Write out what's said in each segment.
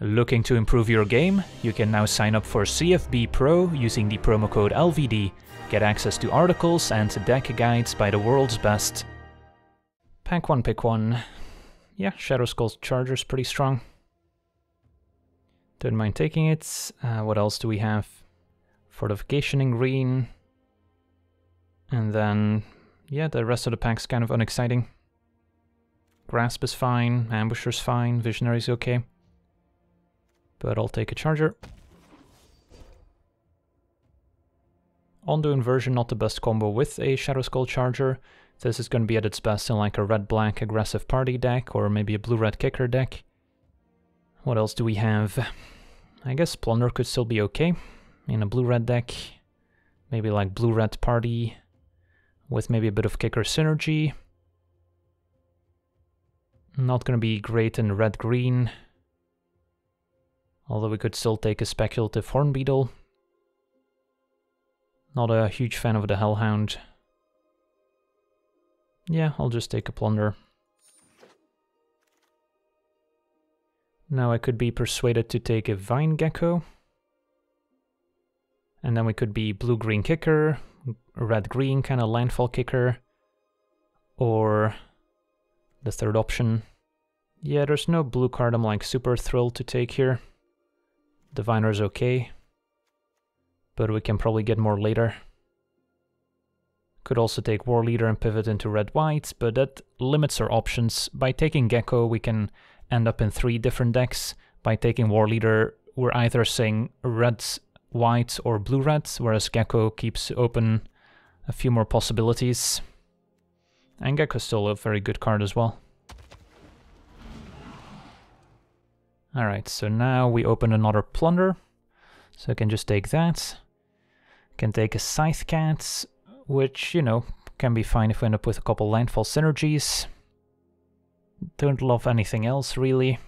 Looking to improve your game? You can now sign up for CFB Pro using the promo code LVD. Get access to articles and deck guides by the world's best. Pack 1, pick 1. Yeah, Shatterskull Charger's pretty strong. Don't mind taking it. Uh, what else do we have? Fortification in green. And then, yeah, the rest of the pack's kind of unexciting. Grasp is fine, Ambusher's fine, Visionary's okay. But I'll take a Charger. Ondu Inversion, not the best combo with a Shatterskull Charger. This is going to be at its best in like a red-black aggressive party deck, or maybe a blue-red kicker deck. What else do we have? I guess Plunder could still be okay in a blue-red deck. Maybe like blue-red party with maybe a bit of kicker synergy. Not going to be great in red-green. Although we could still take a speculative Horn Beetle. Not a huge fan of the Hellhound. Yeah, I'll just take a Plunder. Now I could be persuaded to take a Vine Gecko. And then we could be blue-green kicker, red-green kind of landfall kicker, or the third option. Yeah, there's no blue card I'm like super thrilled to take here. Diviner's okay, but we can probably get more later. Could also take War Leader and pivot into red-white, but that limits our options. By taking Gecko, we can end up in three different decks. By taking War Leader, we're either saying red, white, or blue-red, whereas Gecko keeps open a few more possibilities. And Gecko's still a very good card as well. Alright, so now we open another Plunder. So I can just take that. Can take a Scythe Cat, which, you know, can be fine if we end up with a couple landfall synergies. Don't love anything else, really.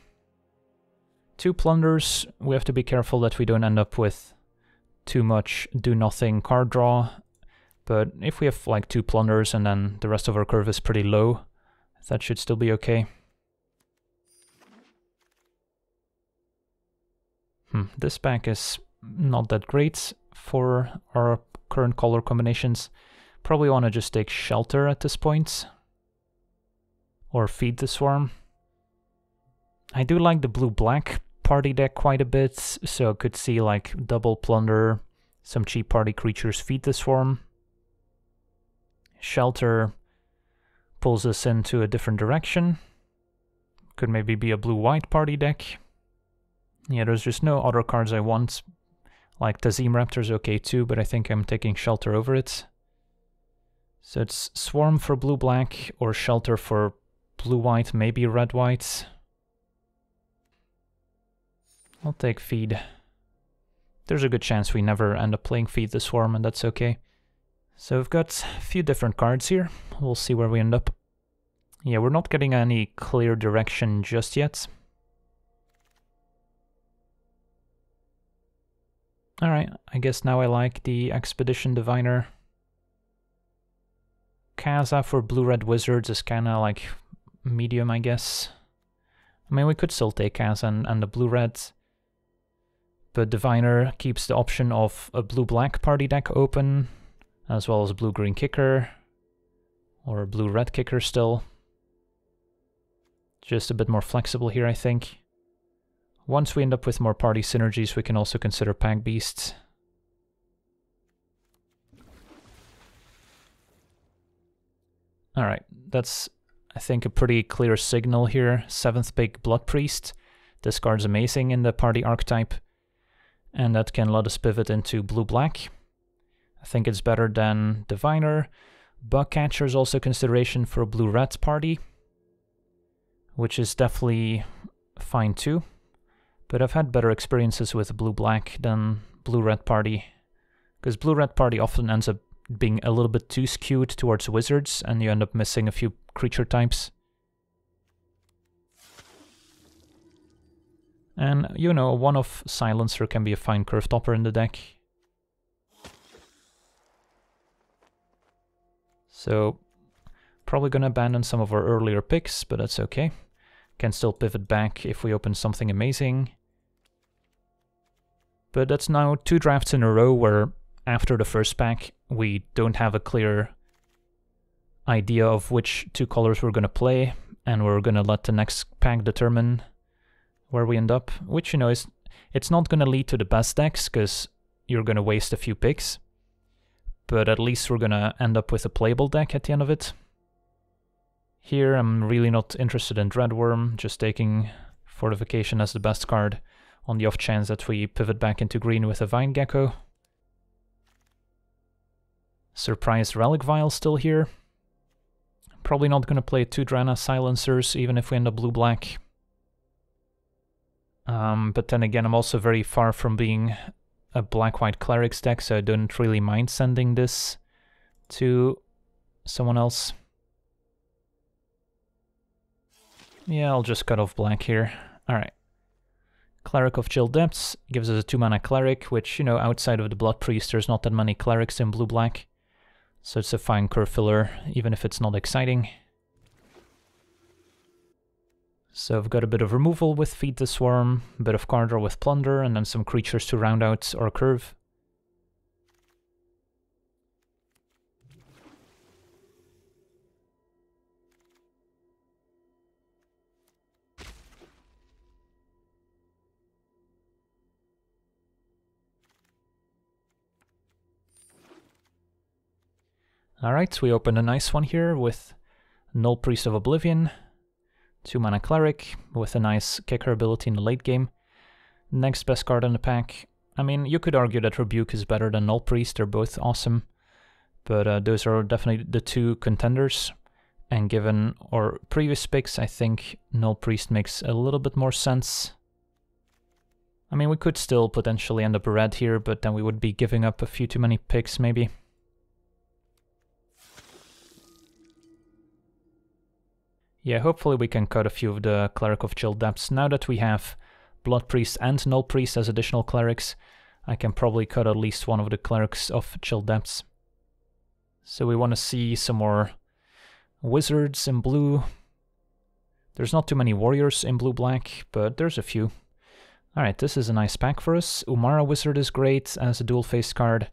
Two Plunders, we have to be careful that we don't end up with too much do-nothing card draw. But if we have like two Plunders and then the rest of our curve is pretty low, that should still be okay. Hmm, this pack is not that great for our current color combinations. Probably want to just take Shelter at this point. Or Feed the Swarm. I do like the blue-black party deck quite a bit, so I could see like double Plunder, some cheap party creatures Feed the Swarm. Shelter pulls us into a different direction. Could maybe be a blue-white party deck. Yeah, there's just no other cards I want. Like Tazeem Raptor's okay too, but I think I'm taking Shelter over it. So it's Swarm for blue-black or Shelter for blue-white, maybe red-white. I'll take Feed. There's a good chance we never end up playing Feed the Swarm, and that's okay. So we've got a few different cards here. We'll see where we end up. Yeah, we're not getting any clear direction just yet. Alright, I guess now I like the Expedition Diviner. Kaza for Blue-Red Wizards is kinda like medium, I guess. I mean, we could still take Kaza and, and the Blue-Red. But Diviner keeps the option of a Blue-Black party deck open, as well as Blue-Green Kicker, or Blue-Red Kicker still. Just a bit more flexible here, I think. Once we end up with more party synergies, we can also consider Pack Beasts. Alright, that's, I think, a pretty clear signal here. Seventh pick Blood Priest. This card's amazing in the party archetype. And that can let us pivot into blue-black. I think it's better than Diviner. Bug Catcher is also consideration for a blue-red party. Which is definitely fine too. But I've had better experiences with blue-black than blue-red party. Because blue-red party often ends up being a little bit too skewed towards wizards, and you end up missing a few creature types. And, you know, one-off Silencer can be a fine curve topper in the deck. So, probably gonna abandon some of our earlier picks, but that's okay. Can still pivot back if we open something amazing. But that's now two drafts in a row where after the first pack we don't have a clear idea of which two colors we're going to play and we're going to let the next pack determine where we end up, which, you know, is it's not going to lead to the best decks because you're going to waste a few picks, but at least we're going to end up with a playable deck at the end of it. Here, I'm really not interested in Dreadworm, just taking Fortification as the best card on the off chance that we pivot back into green with a Vine Gecko. Surprise Relic Vial still here. Probably not going to play two Drana Silencers, even if we end up blue-black. Um, but then again, I'm also very far from being a black-white Clerics deck, so I don't really mind sending this to someone else. Yeah, I'll just cut off black here. Alright. Cleric of Chill Depths gives us a 2 mana cleric, which, you know, outside of the Blood Priest, there's not that many clerics in blue-black. So it's a fine curve filler, even if it's not exciting. So I've got a bit of removal with Feed the Swarm, a bit of card draw with Plunder, and then some creatures to round out our curve. Alright, we open a nice one here with Null Priest of Oblivion, 2 mana Cleric with a nice kicker ability in the late game. Next best card in the pack. I mean, you could argue that Rebuke is better than Null Priest, they're both awesome. But uh, those are definitely the two contenders. And given our previous picks, I think Null Priest makes a little bit more sense. I mean, we could still potentially end up red here, but then we would be giving up a few too many picks, maybe. Yeah, hopefully we can cut a few of the Cleric of Chill Depths. Now that we have Blood Priest and Null Priest as additional clerics, I can probably cut at least one of the Clerics of Chill Depths. So we want to see some more Wizards in blue. There's not too many Warriors in blue-black, but there's a few. Alright, this is a nice pack for us. Umara Wizard is great as a dual-faced card.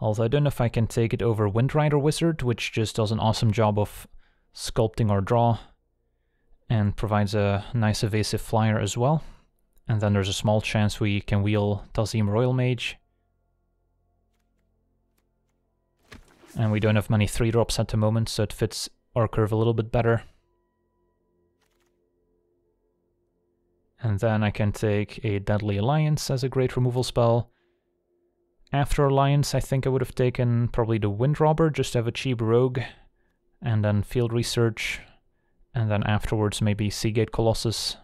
Although I don't know if I can take it over Windrider Wizard, which just does an awesome job of sculpting our draw and provides a nice evasive flyer as well. And then there's a small chance we can wheel Tazeem Roilmage. And we don't have many 3-drops at the moment, so it fits our curve a little bit better. And then I can take a Deadly Alliance as a great removal spell. After Alliance, I think I would have taken probably the Wind Robber, just to have a cheap rogue. And then Field Research, and then afterwards maybe Sea Gate Colossus.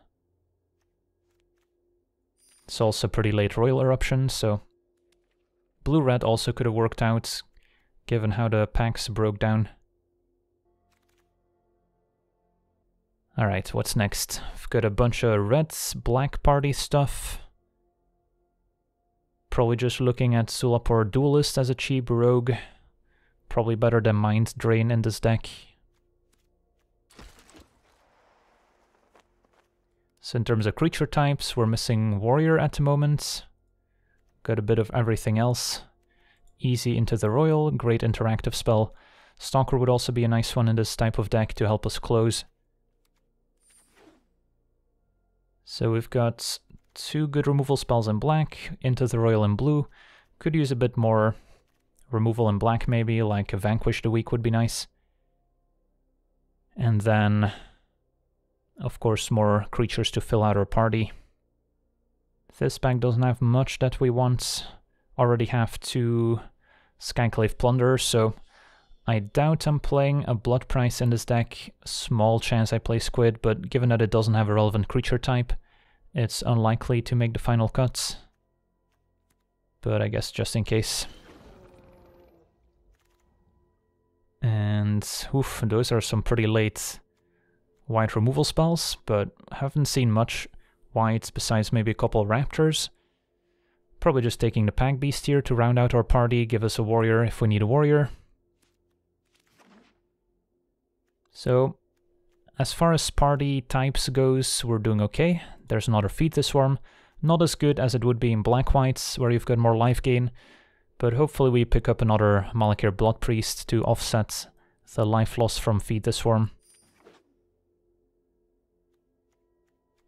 It's also pretty late Roil Eruption, so blue-red also could have worked out, given how the packs broke down. Alright, what's next? I've got a bunch of reds, black party stuff. Probably just looking at Zulaport Duelist as a cheap rogue. Probably better than Mind Drain in this deck. So in terms of creature types, we're missing Warrior at the moment. Got a bit of everything else. Easy into the Roil, great interactive spell. Stalker would also be a nice one in this type of deck to help us close. So we've got two good removal spells in black, into the Roil in blue. Could use a bit more removal in black maybe, like a Vanquish the Weak would be nice. And then of course, more creatures to fill out our party. This pack doesn't have much that we want. Already have two Skyclave Plunderers, so I doubt I'm playing a Blood Price in this deck. Small chance I play Squid, but given that it doesn't have a relevant creature type, it's unlikely to make the final cuts. But I guess just in case. And oof, those are some pretty late white removal spells, but haven't seen much whites besides maybe a couple raptors. Probably just taking the Pack Beast here to round out our party, give us a warrior if we need a warrior. So, as far as party types goes, we're doing okay. There's another Feed the Swarm, Not as good as it would be in Black Whites, where you've got more life gain, but hopefully we pick up another Malakir Blood Priest to offset the life loss from Feed the Swarm.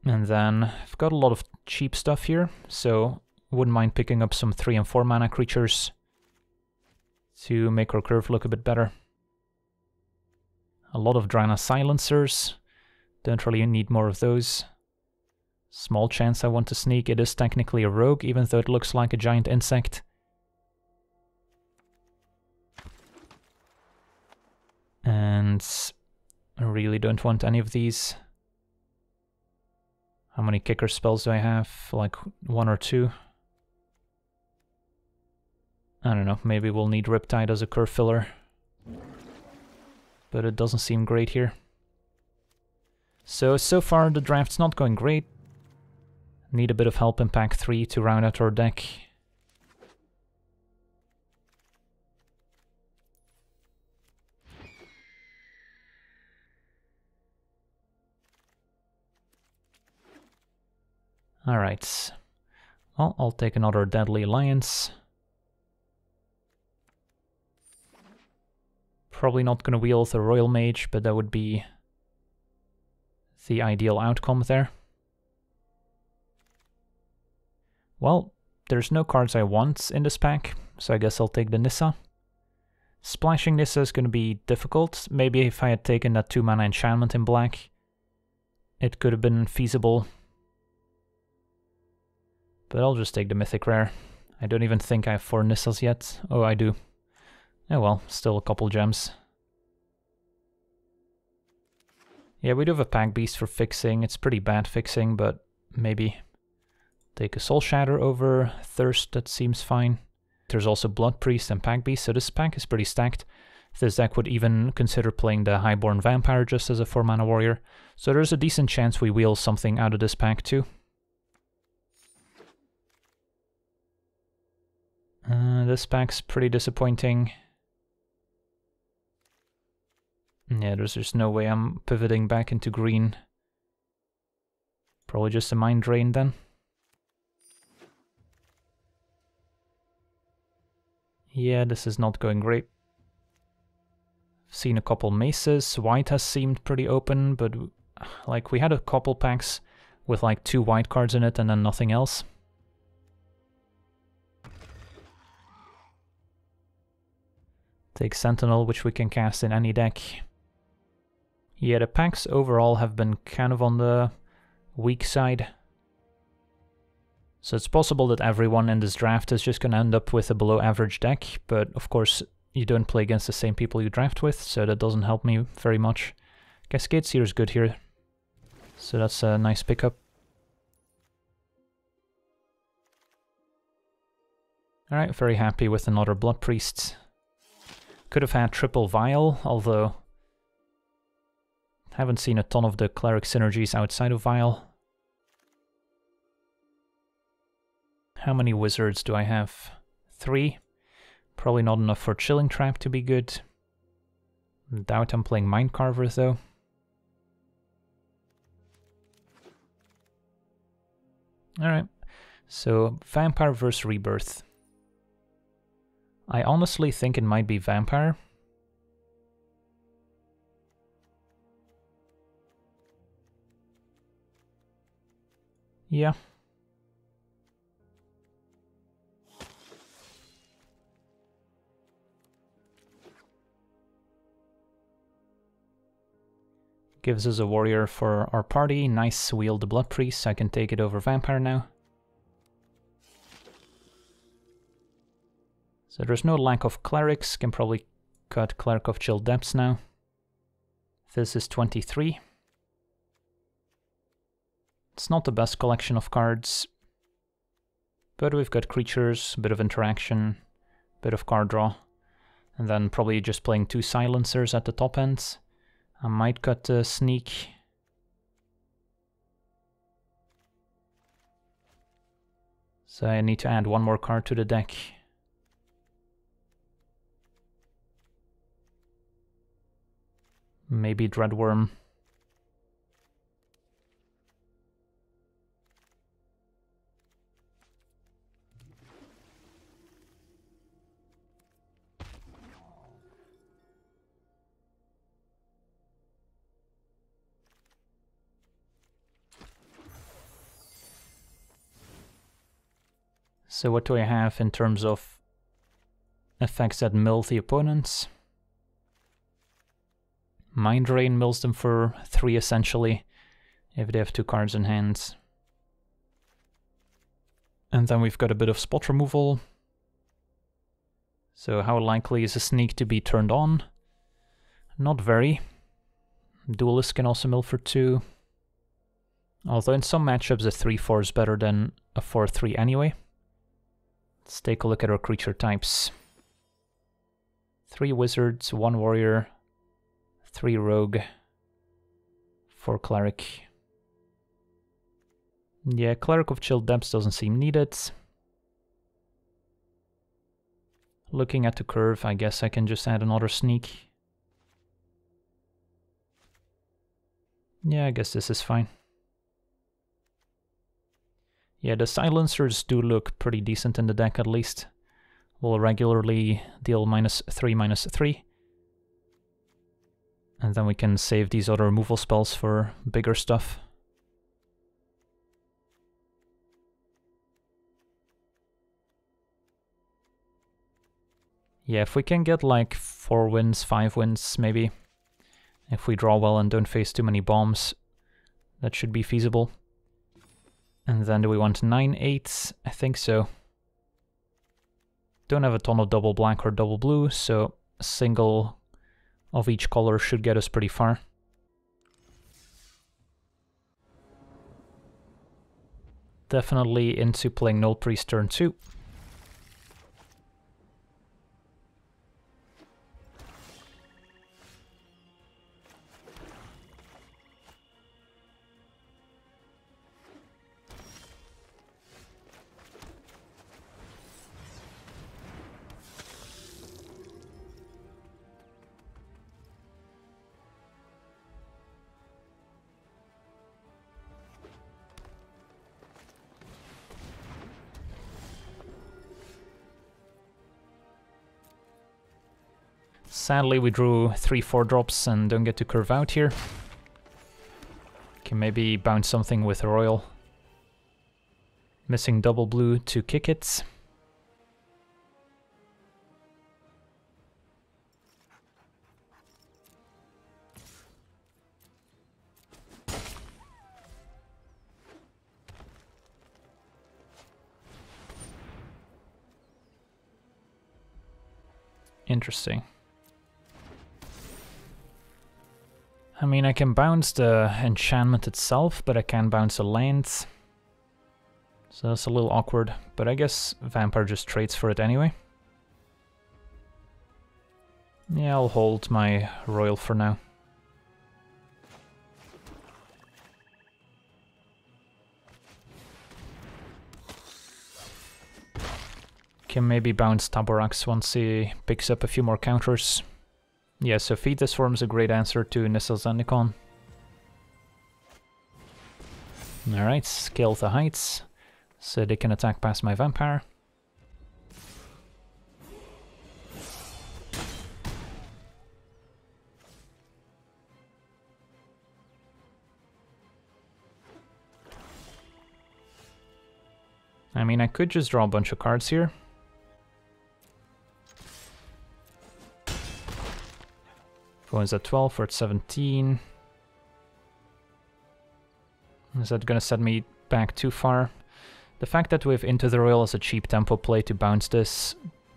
And then I've got a lot of cheap stuff here, so wouldn't mind picking up some 3 and 4 mana creatures to make our curve look a bit better. A lot of Drana Silencers, don't really need more of those. Small chance I want to sneak, it is technically a rogue, even though it looks like a giant insect. And I really don't want any of these. How many kicker spells do I have? Like one or two? I don't know, maybe we'll need Riptide as a curve filler. But it doesn't seem great here. So, so far the draft's not going great. Need a bit of help in pack 3 to round out our deck. Alright. Well, I'll take another Deadly Alliance. Probably not going to wield the Roilmage, but that would be the ideal outcome there. Well, there's no cards I want in this pack, so I guess I'll take the Nissa. Splashing Nissa is going to be difficult. Maybe if I had taken that 2 mana enchantment in black, it could have been feasible but I'll just take the Mythic Rare. I don't even think I have four Nissas yet. Oh, I do. Oh well, still a couple gems. Yeah, we do have a Pack Beast for fixing. It's pretty bad fixing, but maybe take a Soul Shatter over Thirst, that seems fine. There's also Blood Priest and Pack Beast, so this pack is pretty stacked. This deck would even consider playing the Highborn Vampire just as a 4 mana warrior, so there's a decent chance we wheel something out of this pack too. Uh, this pack's pretty disappointing. Yeah, there's just no way I'm pivoting back into green. Probably just a mind drain then. Yeah, this is not going great. seen a couple maces. White has seemed pretty open, but like we had a couple packs with like two white cards in it and then nothing else. Take Sentinel, which we can cast in any deck. Yeah, the packs overall have been kind of on the weak side. So it's possible that everyone in this draft is just going to end up with a below average deck, but of course you don't play against the same people you draft with, so that doesn't help me very much. Cascade Seer is good here, so that's a nice pickup. Alright, very happy with another Blood Priest. Could have had triple Vial, although haven't seen a ton of the cleric synergies outside of Vial. How many wizards do I have? Three. Probably not enough for Chilling Trap to be good. Doubt I'm playing mind Mindcarver though. Alright, so Vampire vs Rebirth. I honestly think it might be Vampire. Yeah. Gives us a warrior for our party. Nice the Blood Priest. I can take it over Vampire now. So there's no lack of clerics, can probably cut Cleric of Chill Depths now. This is 23. It's not the best collection of cards, but we've got creatures, a bit of interaction, a bit of card draw, and then probably just playing two silencers at the top end. I might cut the sneak. So I need to add one more card to the deck. Maybe Dreadworm. So what do I have in terms of effects that mill the opponents? Mind Drain mills them for 3 essentially, if they have two cards in hand. And then we've got a bit of spot removal. So how likely is a sneak to be turned on? Not very. Duelist can also mill for 2. Although in some matchups a 3-4 is better than a 4-3 anyway. Let's take a look at our creature types. 3 wizards, 1 warrior, 3 rogue, 4 cleric. Yeah, Cleric of Chill Depths doesn't seem needed. Looking at the curve, I guess I can just add another sneak. Yeah, I guess this is fine. Yeah, the silencers do look pretty decent in the deck at least. Will regularly deal minus 3, minus 3. And then we can save these other removal spells for bigger stuff. Yeah, if we can get like 4 wins, 5 wins maybe, if we draw well and don't face too many bombs, that should be feasible. And then do we want 9 8s? I think so. Don't have a ton of double black or double blue, so single of each color should get us pretty far. Definitely into playing Null Priest turn 2. Sadly, we drew 3-4 drops and don't get to curve out here. Can maybe bounce something with Roil. Missing double blue to kick it. Interesting. I mean, I can bounce the enchantment itself, but I can't bounce a land. So that's a little awkward, but I guess Vampire just trades for it anyway. Yeah, I'll hold my Roil for now. Can maybe bounce Taborax once he picks up a few more counters. Yeah, so Fetus is a great answer to Nissa Zendikon. Alright, scale the heights, so they can attack past my vampire. I mean, I could just draw a bunch of cards here. One's at 12, we're at 17. Is that gonna set me back too far? The fact that we have Into the Roil as a cheap tempo play to bounce this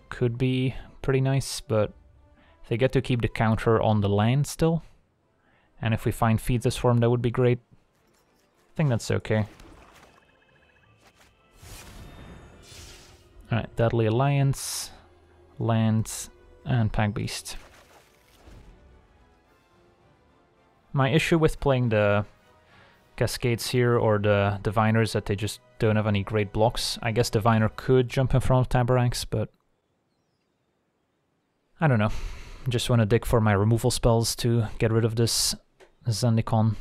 could be pretty nice, but they get to keep the counter on the land still. And if we find Feed the Swarm, that would be great. I think that's okay. Alright, Deadly Alliance, Lands, and Pack Beast. My issue with playing the Cascades here or the Diviners that they just don't have any great blocks. I guess Diviner could jump in front of Taborax, but I don't know. Just want to dig for my removal spells to get rid of this Zendikon.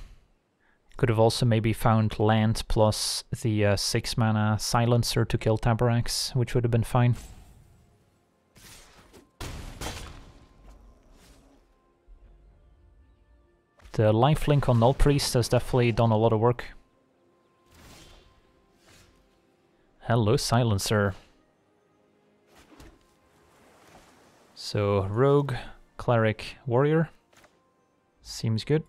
Could have also maybe found land plus the uh, 6 mana Silencer to kill Taborax, which would have been fine. The lifelink on Null Priest has definitely done a lot of work. Hello, Silencer. So, Rogue, Cleric, Warrior. Seems good.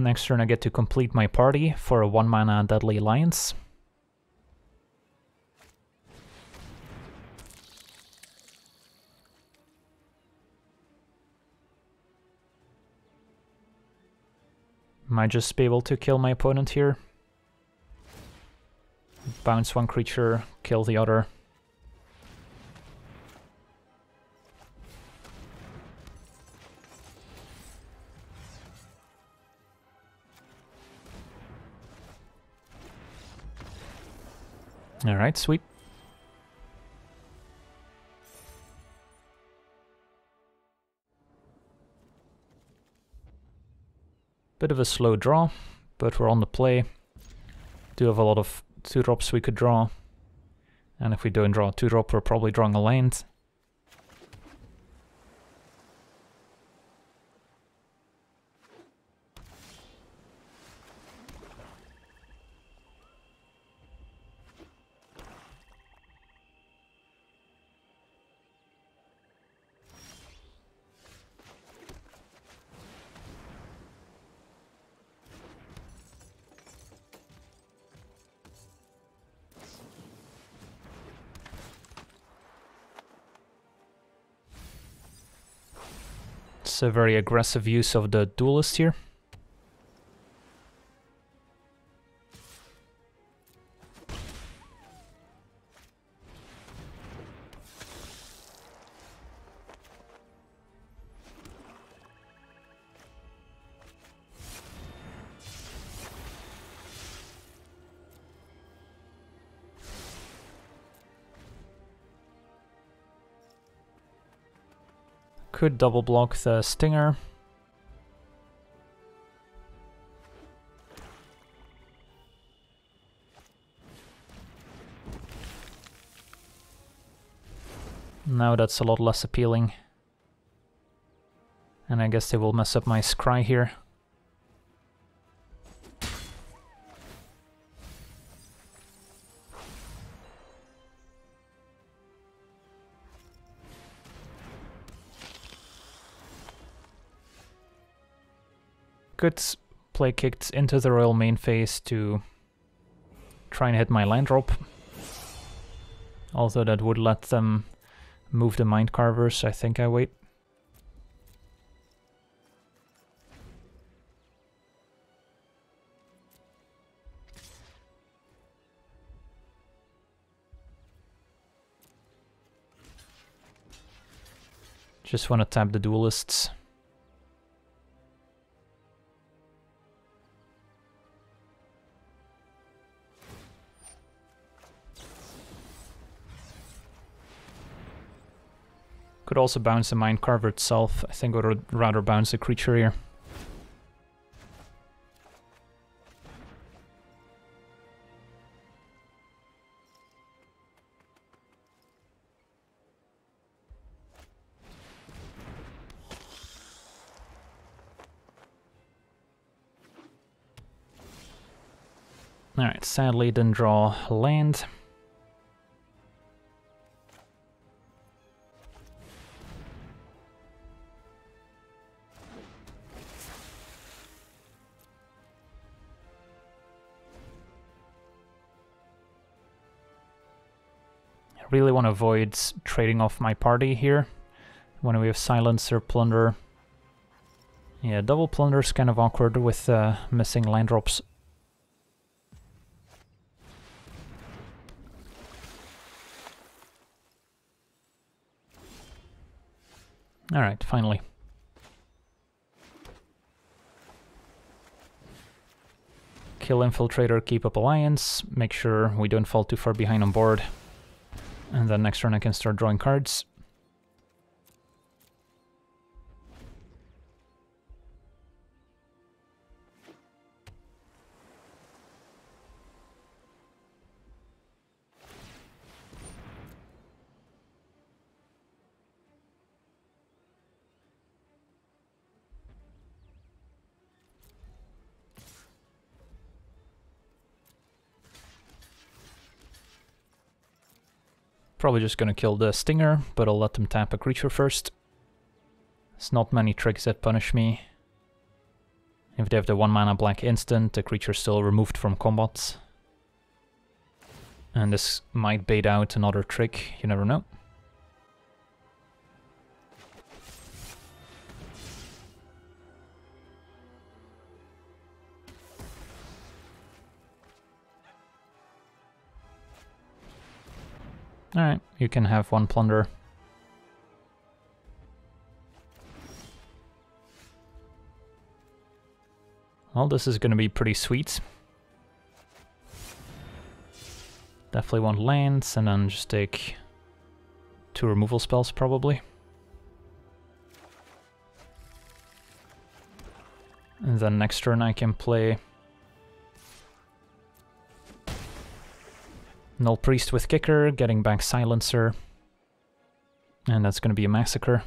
Next turn I get to complete my party for a 1 mana Deadly Alliance. Might just be able to kill my opponent here. Bounce one creature, kill the other. Alright, sweet. Bit of a slow draw, but we're on the play. Do have a lot of 2-drops we could draw. And if we don't draw 2-drop, we're probably drawing a land. A very aggressive use of the duelist here. Could double block the Stinger. Now that's a lot less appealing. And I guess they will mess up my scry here. Could play kicked into the roil main phase to try and hit my land drop. Although that would let them move the mind carvers, I think I wait. Just want to tap the duelists. Could also bounce the Mind Carver itself. I think I would rather bounce the creature here. Alright, sadly didn't draw land. Want to avoid trading off my party here when we have Silencer, Plunder. Yeah, double Plunder is kind of awkward with uh, missing land drops. Alright, finally. Kill Infiltrator, keep up Alliance, make sure we don't fall too far behind on board. And then next turn I can start drawing cards. Probably just gonna kill the Stinger, but I'll let them tap a creature first. It's not many tricks that punish me. If they have the 1 mana black instant, the creature's still removed from combat. And this might bait out another trick, you never know. Alright, you can have one plunder. Well, this is gonna be pretty sweet. Definitely want lands, and then just take two removal spells, probably. And then next turn I can play Null Priest with Kicker, getting back Silencer. And that's gonna be a Massacre.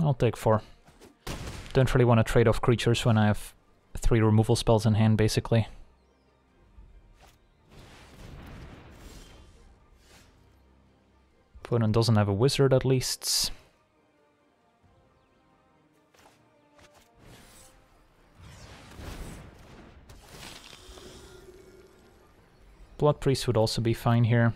I'll take four. Don't really want to trade off creatures when I have three removal spells in hand, basically. Opponent doesn't have a wizard at least. Blood Priest would also be fine here.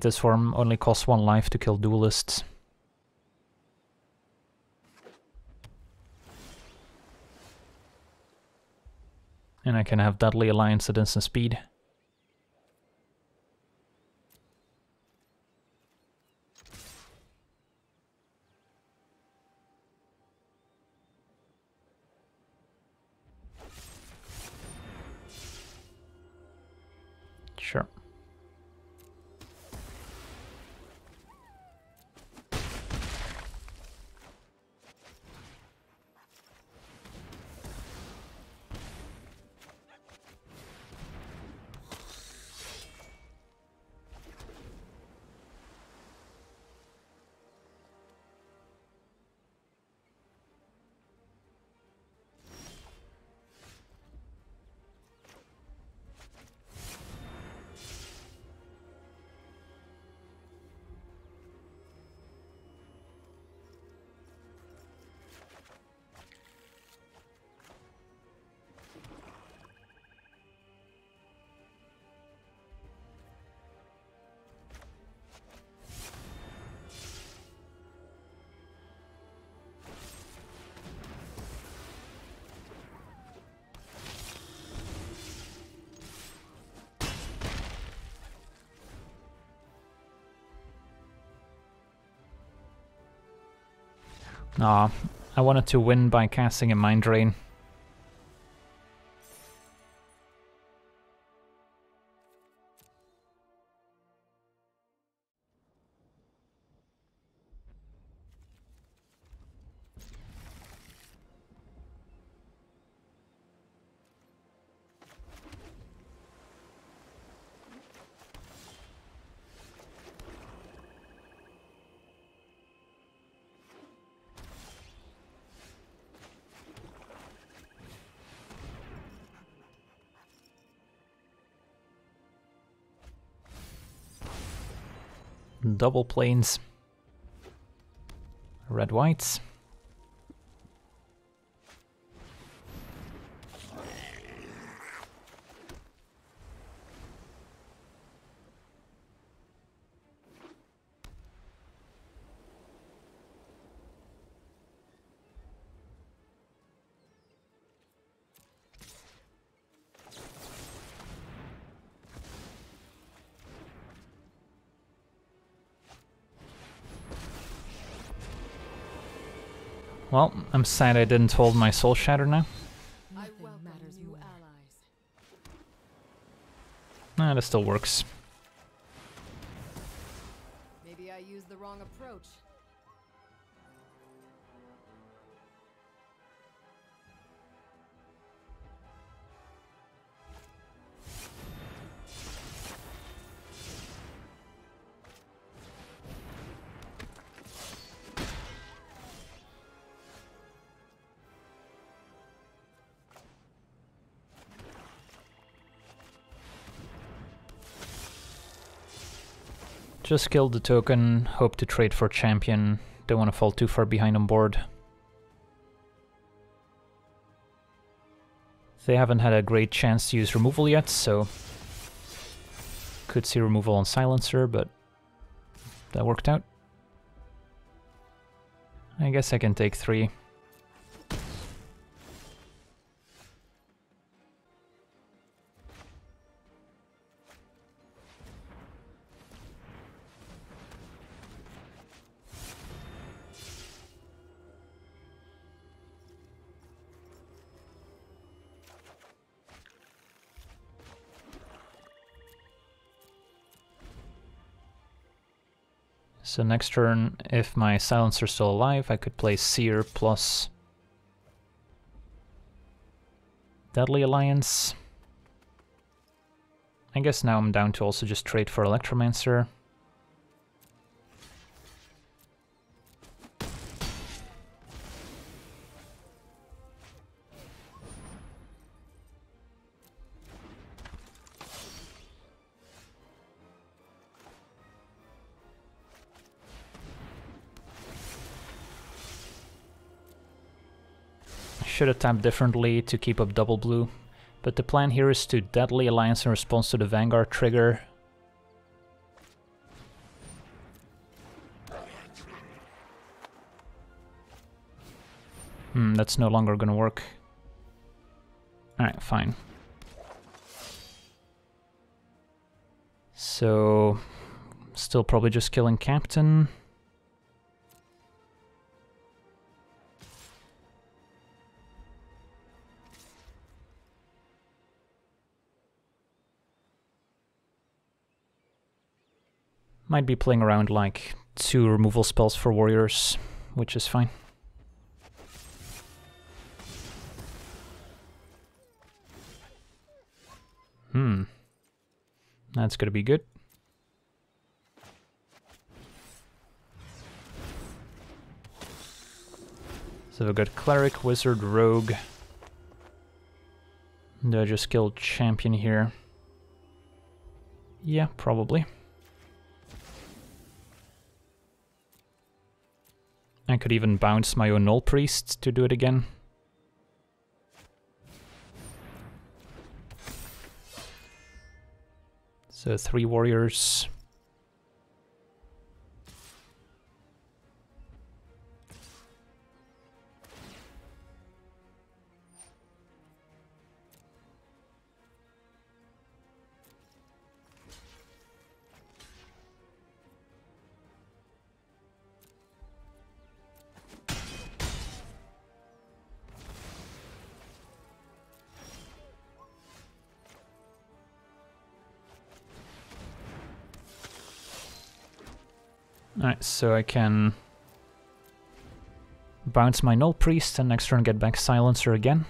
This form only costs one life to kill duelists. And I can have Deadly Alliance at instant speed. Aw, I wanted to win by casting a Mind Drain. Double planes. Red Well, I'm sad I didn't hold my Soul Shatter now. Nah, that still works. Just killed the token, hope to trade for champion. Don't want to fall too far behind on board. They haven't had a great chance to use removal yet, so could see removal on silencer, but that worked out. I guess I can take three. So next turn, if my silencer's still alive, I could play Seer plus Deadly Alliance. I guess now I'm down to also just trade for Electromancer. Should tapped differently to keep up double blue. But the plan here is to Deadly Alliance in response to the Vanguard trigger. Hmm, that's no longer gonna work. Alright, fine. So, still probably just killing Captain. Might be playing around like two removal spells for warriors, which is fine. Hmm. That's gonna be good. So we've got Cleric, Wizard, Rogue. Do I just kill Champion here? Yeah, probably. I could even bounce my own Null Priest to do it again. So three warriors. Alright, so I can bounce my Null Priest and next turn get back Silencer again.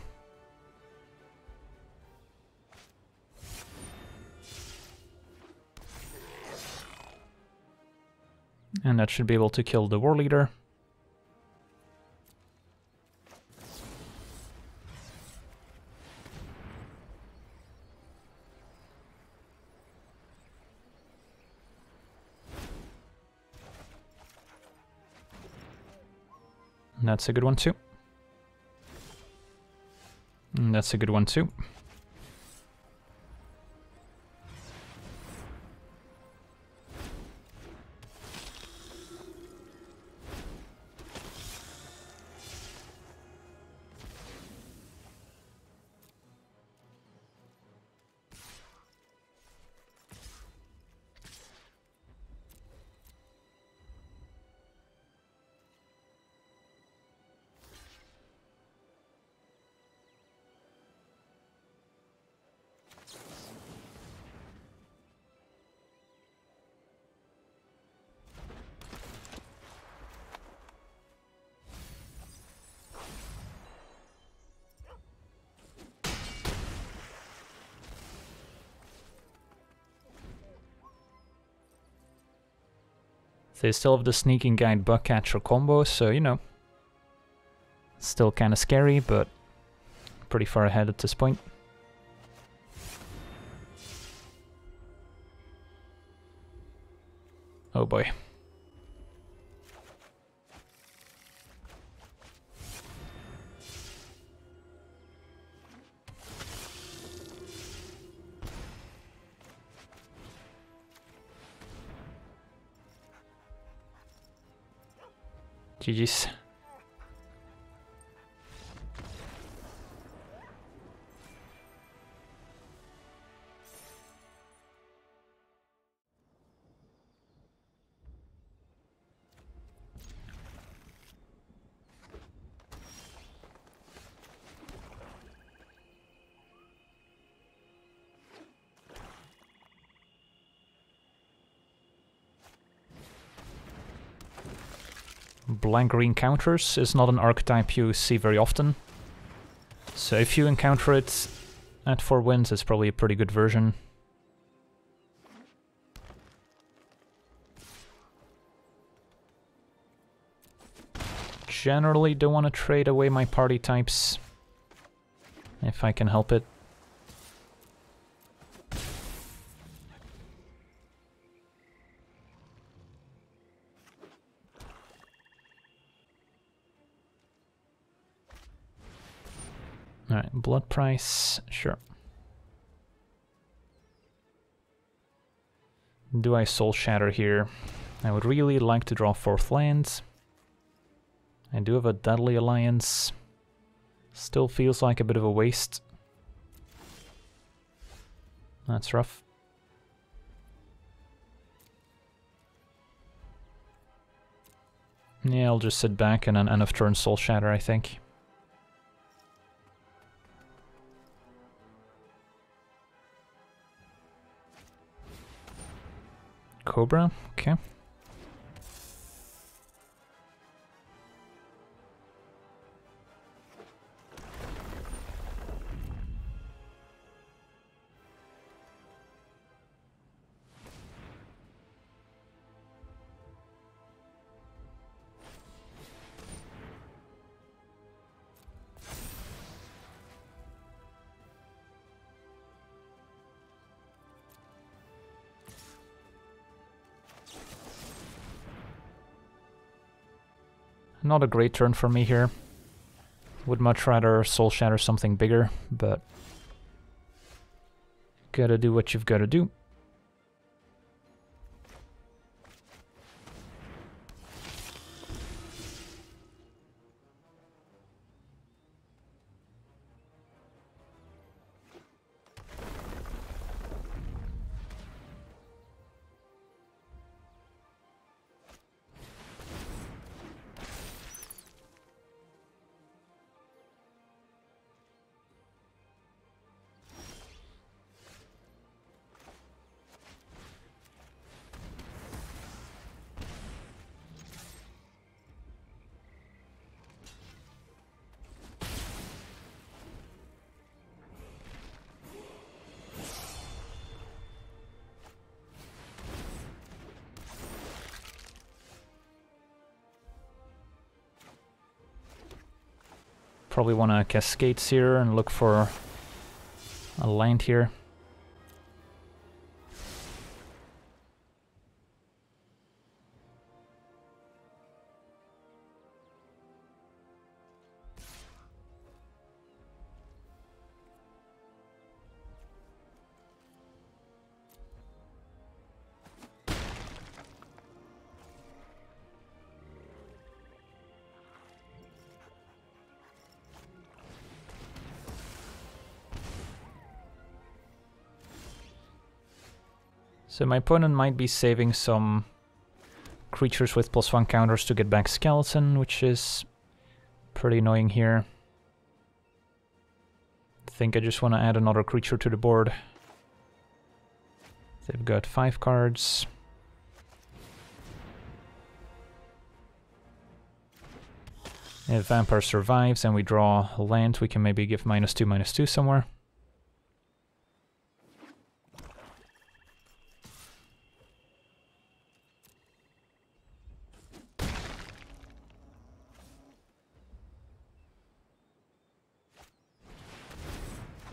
And that should be able to kill the War Leader. That's a good one too. And that's a good one too. They still have the sneaking guide bug catcher combo, so you know. Still kinda scary, but pretty far ahead at this point. Oh boy. GG's. Blank green counters is not an archetype you see very often. So if you encounter it at 4 wins, it's probably a pretty good version. Generally don't want to trade away my party types if I can help it. Alright, blood price, sure. Do I soul shatter here? I would really like to draw fourth lands. I do have a deadly alliance. Still feels like a bit of a waste. That's rough. Yeah, I'll just sit back and an end of turn soul shatter, I think. Cobra, okay. Not a great turn for me here. Would much rather Soul Shatter something bigger, but... Gotta do what you've gotta do. Probably want to cascade here and look for a land here. So my opponent might be saving some creatures with plus one counters to get back Skeleton, which is pretty annoying here. I think I just want to add another creature to the board. They've got five cards. If Vampire survives and we draw land, we can maybe give minus two, minus two somewhere.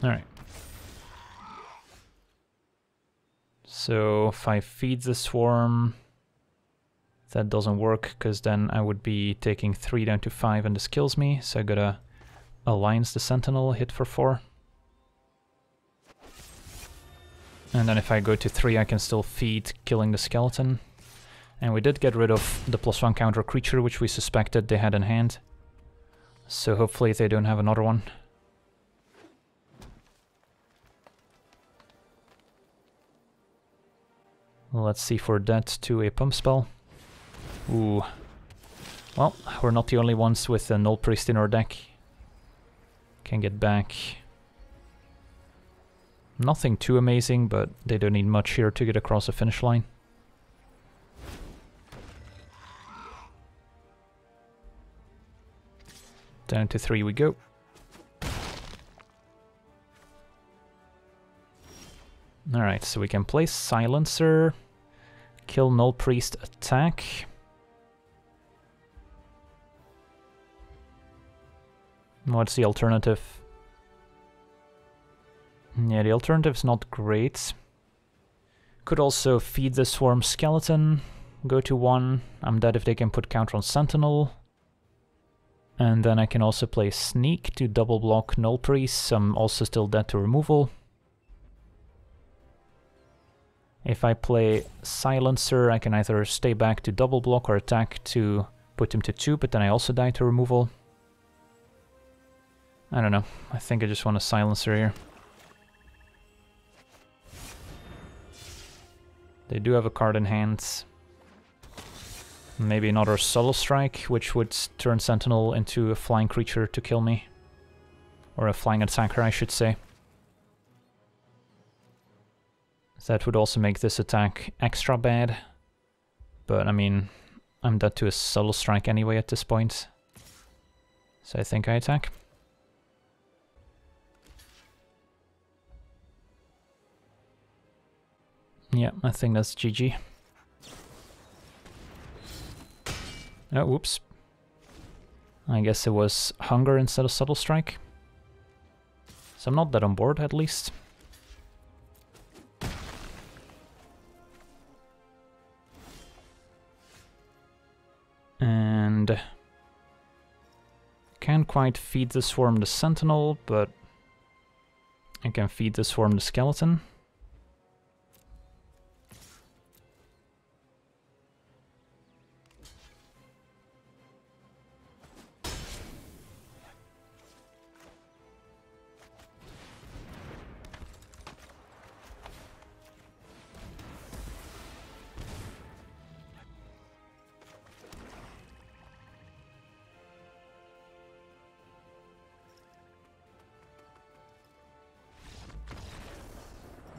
Alright. So if I feed the swarm, that doesn't work because then I would be taking 3 down to 5 and this kills me. So I gotta Alliance the Sentinel, hit for 4. And then if I go to 3 I can still feed killing the skeleton. And we did get rid of the plus 1 counter creature which we suspected they had in hand. So hopefully they don't have another one. Let's see for that to a pump spell. Ooh. Well, we're not the only ones with a Null Priest in our deck. Can get back. Nothing too amazing, but they don't need much here to get across the finish line. Down to three we go. Alright, so we can place Silencer, kill Null Priest attack. What's the alternative? Yeah, the alternative's not great. Could also feed the Swarm Skeleton, go to 1. I'm dead if they can put counter on Sentinel. And then I can also play Sneak to double block Null Priest. I'm also still dead to removal. If I play Silencer, I can either stay back to double block or attack to put him to 2, but then I also die to removal. I don't know. I think I just want a Silencer here. They do have a card in hand. Maybe another Subtle Strike, which would turn Sentinel into a flying creature to kill me. Or a flying attacker, I should say. That would also make this attack extra bad. But, I mean, I'm dead to a Subtle Strike anyway at this point. So I think I attack. Yeah, I think that's GG. Oh, whoops. I guess it was Hunger instead of Subtle Strike. So I'm not that on board, at least. And... Can't quite feed the Swarm the Sentinel, but... I can feed the Swarm the Skeleton.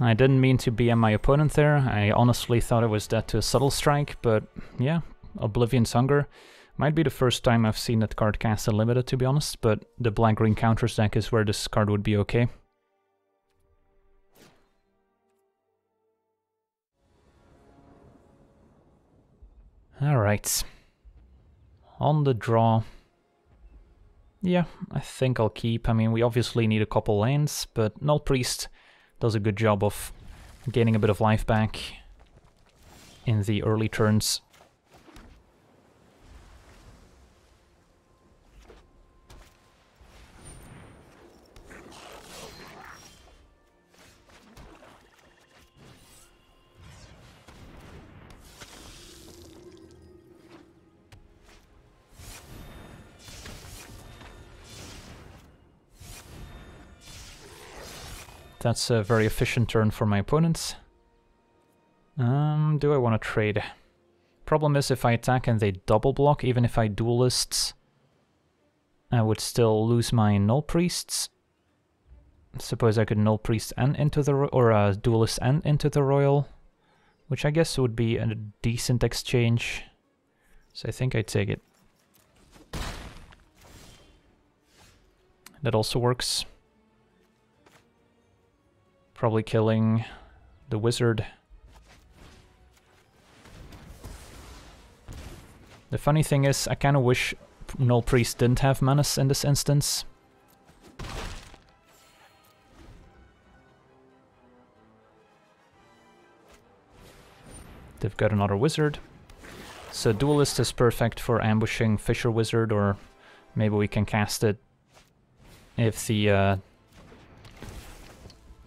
I didn't mean to BM my opponent there, I honestly thought it was dead to a Subtle Strike, but yeah, Oblivion's Hunger. Might be the first time I've seen that card cast unlimited to be honest, but the black-green counters deck is where this card would be okay. Alright. On the draw. Yeah, I think I'll keep. I mean, we obviously need a couple lands, but Null Priest does a good job of gaining a bit of life back in the early turns. That's a very efficient turn for my opponents. Um, do I want to trade? Problem is if I attack and they double block, even if I duelists, I would still lose my null priests. Suppose I could null priest and into the or uh, duelist and into the roil, which I guess would be a decent exchange. So I think I take it. That also works. Probably killing the wizard. The funny thing is, I kind of wish Null Priest didn't have menace in this instance. They've got another wizard. So Duelist is perfect for ambushing Fisher Wizard, or maybe we can cast it if the uh,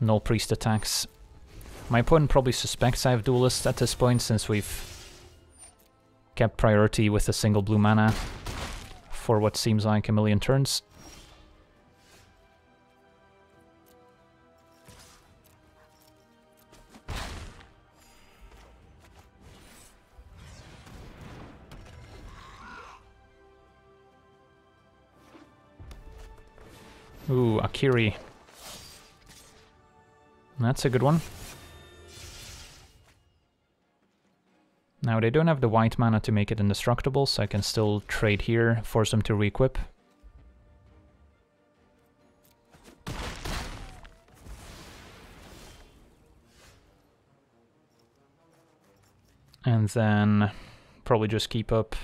Null Priest attacks. My opponent probably suspects I have Duelist at this point, since we've kept priority with a single blue mana for what seems like a million turns. Ooh, Akiri. That's a good one. Now they don't have the white mana to make it indestructible, so I can still trade here, force them to re-equip. And then probably just keep up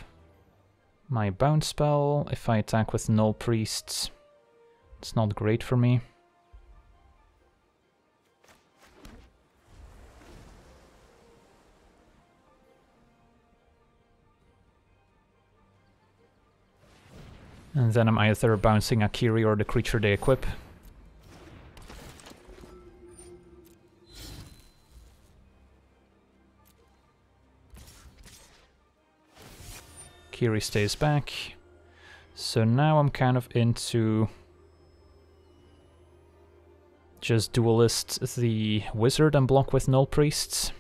my bounce spell. If I attack with null priests, it's not great for me. And then I'm either bouncing Akiri or the creature they equip. Kiri stays back. So now I'm kind of into just duelist the wizard and block with null priests.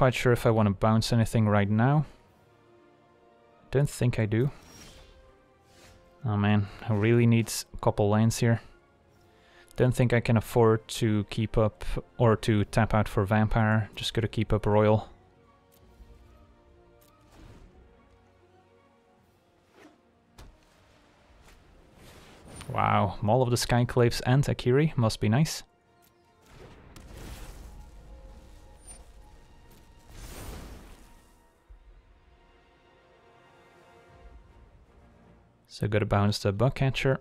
Quite sure if I want to bounce anything right now. Don't think I do. Oh man, I really need a couple lands here. Don't think I can afford to keep up or to tap out for Vampire. Just gotta keep up Roil. Wow, Maul of the Skyclaves and Akiri must be nice. So gotta bounce the Bugcatcher.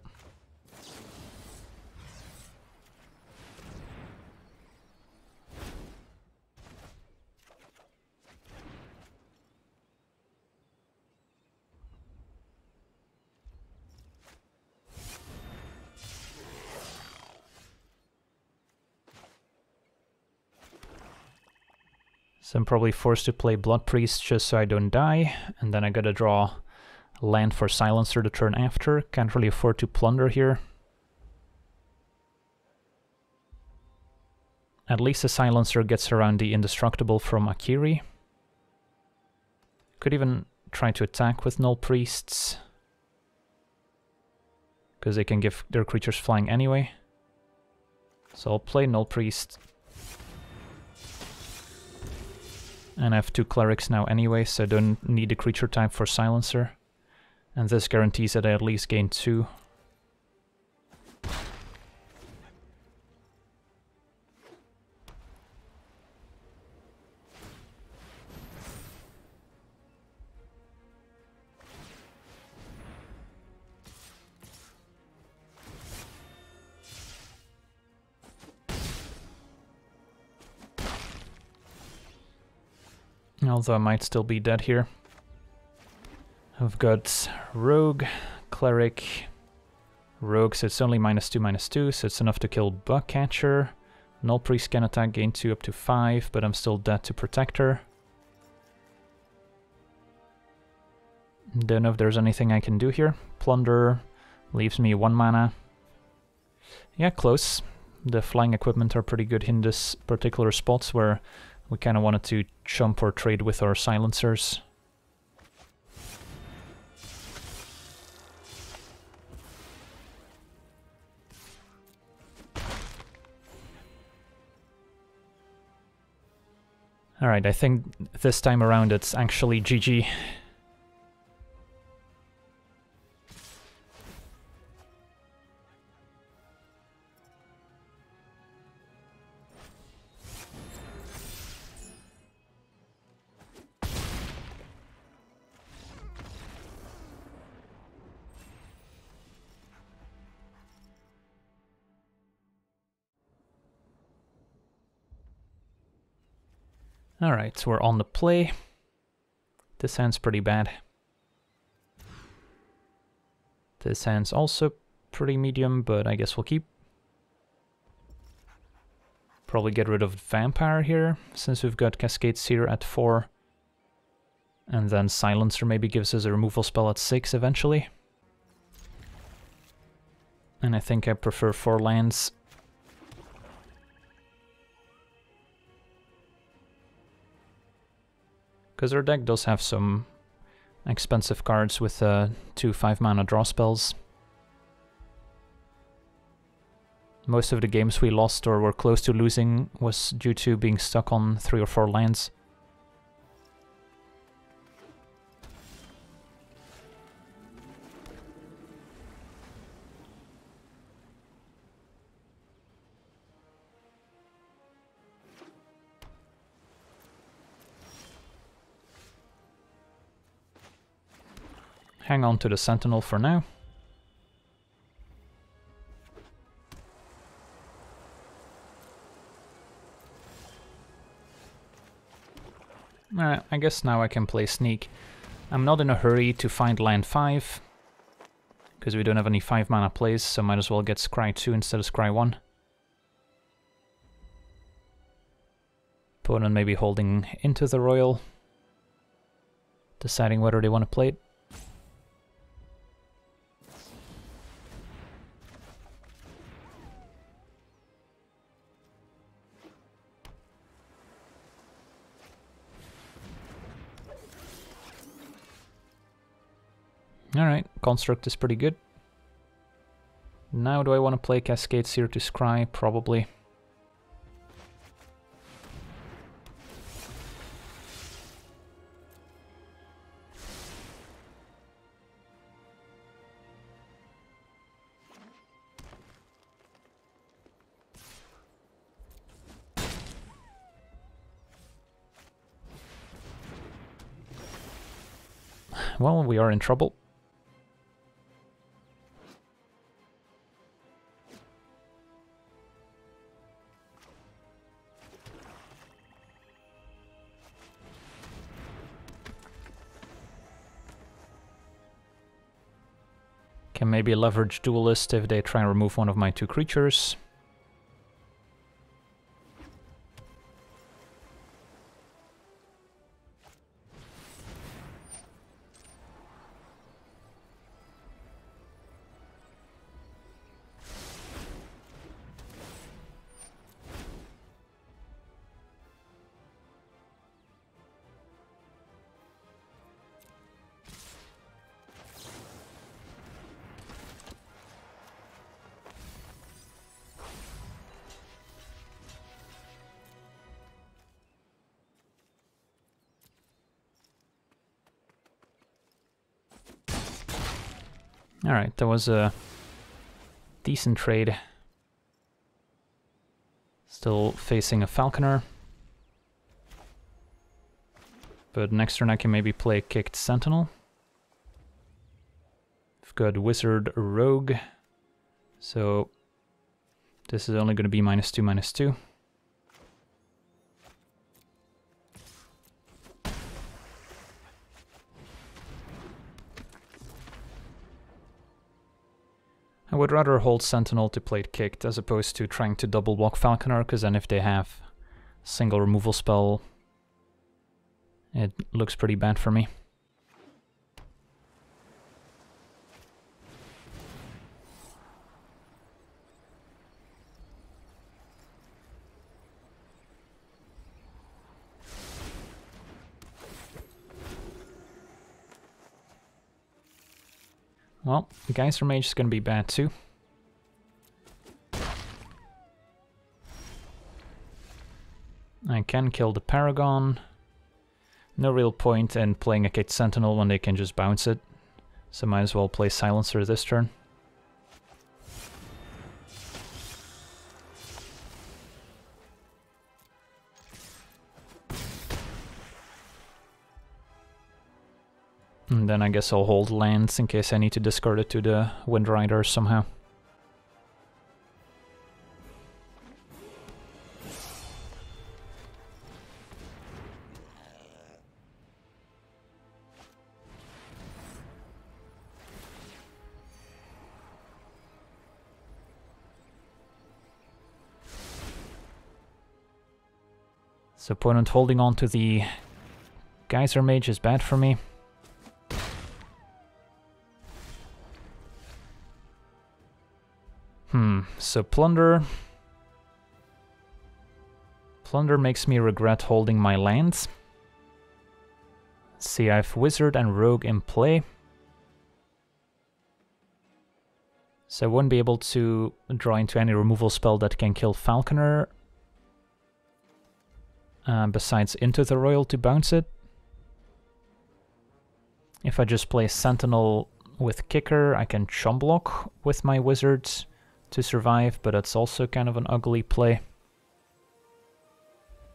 So I'm probably forced to play Blood Priest just so I don't die, and then I gotta draw land for Silencer the turn after. Can't really afford to plunder here. At least the Silencer gets around the Indestructible from Akiri. Could even try to attack with Null Priests. Because they can give their creatures flying anyway. So I'll play Null Priest. And I have two Clerics now anyway, so I don't need a creature type for Silencer. And this guarantees that I at least gain two. Although I might still be dead here. I've got Rogue, Cleric, Rogue, so it's only minus 2, minus 2, so it's enough to kill Bugcatcher. Null Priest can attack, gain 2 up to 5, but I'm still dead to Protector. Don't know if there's anything I can do here. Plunder leaves me 1 mana. Yeah, close. The flying equipment are pretty good in this particular spots where we kind of wanted to jump or trade with our silencers. Alright, I think this time around it's actually GG. Alright, so we're on the play. This hand's pretty bad. This hand's also pretty medium, but I guess we'll keep. Probably get rid of Vampire here, since we've got Cascade Seer at 4. And then Silencer maybe gives us a removal spell at 6 eventually. And I think I prefer 4 lands. Because our deck does have some expensive cards with uh, two 5 mana draw spells. Most of the games we lost or were close to losing was due to being stuck on 3 or 4 lands. Hang on to the Sentinel for now. Alright, I guess now I can play Sneak. I'm not in a hurry to find land 5, because we don't have any 5 mana plays, so might as well get Scry 2 instead of Scry 1. Opponent maybe holding into the Roil, deciding whether they want to play it. Alright, Construct is pretty good. Now do I want to play Cascade Seer to Scry? Probably. Well, we are in trouble. Maybe leverage Duelist if they try and remove one of my two creatures. That was a decent trade. Still facing a Falconer. But next turn I can maybe play Kicked Sentinel. I've got Wizard Rogue. So this is only going to be minus two, minus two. Would rather hold Sentinel to play kicked as opposed to trying to double block Falconer, because then if they have single removal spell, it looks pretty bad for me. Well, the Geyser Mage is going to be bad too. I can kill the Paragon. No real point in playing a Kate Sentinel when they can just bounce it. So might as well play Silencer this turn. Then I guess I'll hold lands in case I need to discard it to the Windrider somehow. So opponent holding on to the Geyser Mage is bad for me. Hmm, so Plunder... Plunder makes me regret holding my lands. See, I have Wizard and Rogue in play. So I won't be able to draw into any removal spell that can kill Falconer. Uh, besides into the Roil to bounce it. If I just play Sentinel with Kicker, I can chum block with my Wizards to survive, but that's also kind of an ugly play.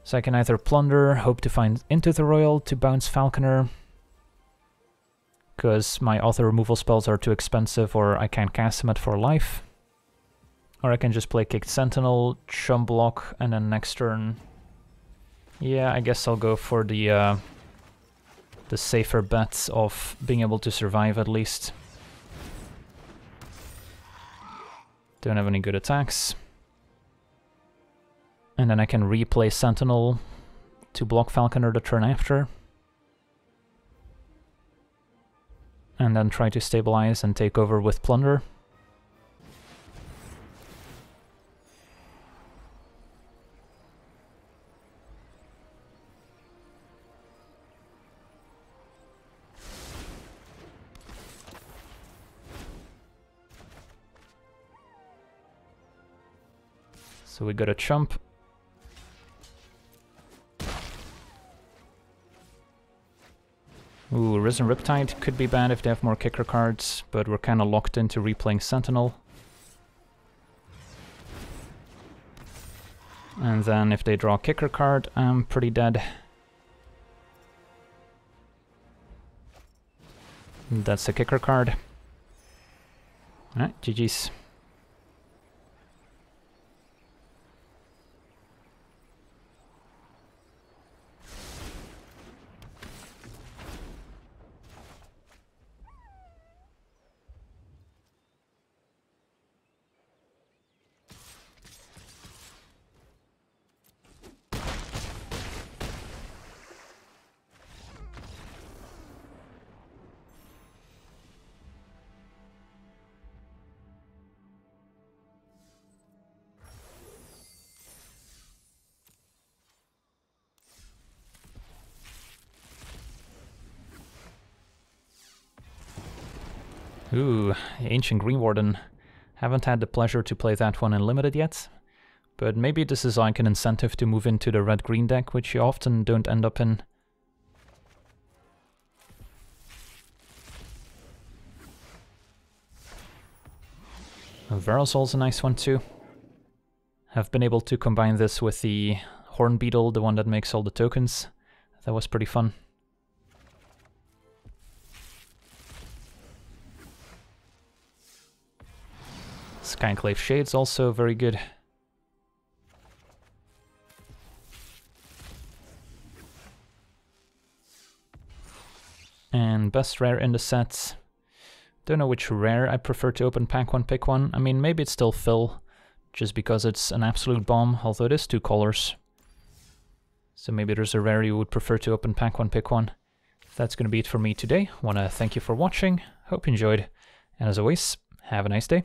So I can either plunder, hope to find into the Roil to bounce Falconer, because my other removal spells are too expensive or I can't cast them at for life. Or I can just play Kicked Sentinel, chum block, and then next turn... Yeah, I guess I'll go for the, uh, the safer bets of being able to survive at least. Don't have any good attacks. And then I can replay Sentinel to block Falconer the turn after. And then try to stabilize and take over with Plunder. So we got a chump. Ooh, Risen Riptide could be bad if they have more kicker cards, but we're kind of locked into replaying Sentinel. And then if they draw a kicker card, I'm pretty dead. That's the kicker card. Alright, GG's. Ooh, Ancient Greenwarden. Haven't had the pleasure to play that one in Limited yet, but maybe this is like an incentive to move into the red-green deck, which you often don't end up in. Oh, Verazol's a nice one too. I've been able to combine this with the Horn Beetle, the one that makes all the tokens. That was pretty fun. Skyclave Shade's also very good. And best rare in the set. Don't know which rare I prefer to open pack one, pick one. I mean, maybe it's still Phil, just because it's an absolute bomb, although it is two colors. So maybe there's a rare you would prefer to open pack one, pick one. That's gonna be it for me today. Wanna thank you for watching, hope you enjoyed, and as always, have a nice day.